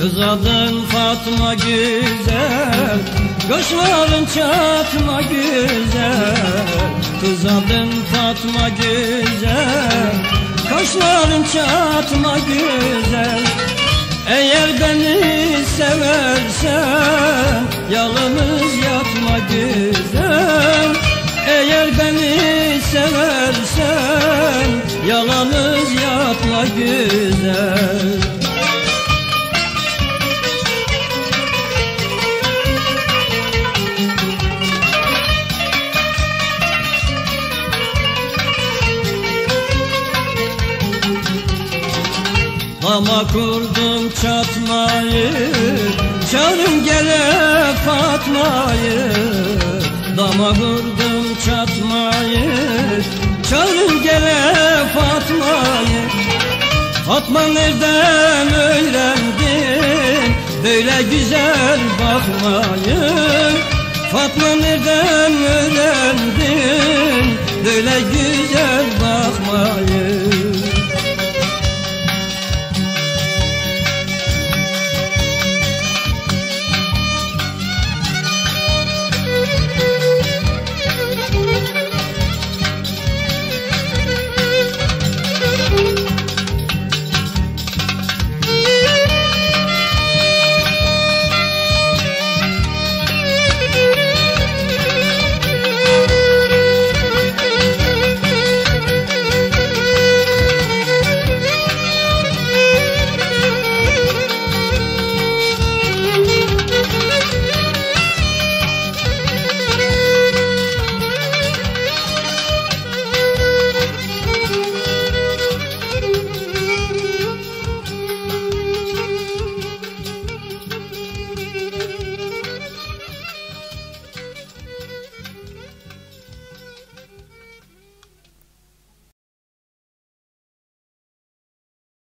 Kız adın Fatma güzel Kaşların çatma güzel. Kız adın Fatma güzel Kaşların çatma güzel. Eğer beni seversen Yalnız yatma güzel. Eğer beni seversen Yalanız yatma güzel Ama kurdum çatmayı Çağırın gele Fatma'yı. Dama kurdum çatmayı Çağırın gele Fatma'yı. Fatma nereden öğrendin Böyle güzel bakmayı? Fatma nereden öğrendin Böyle güzel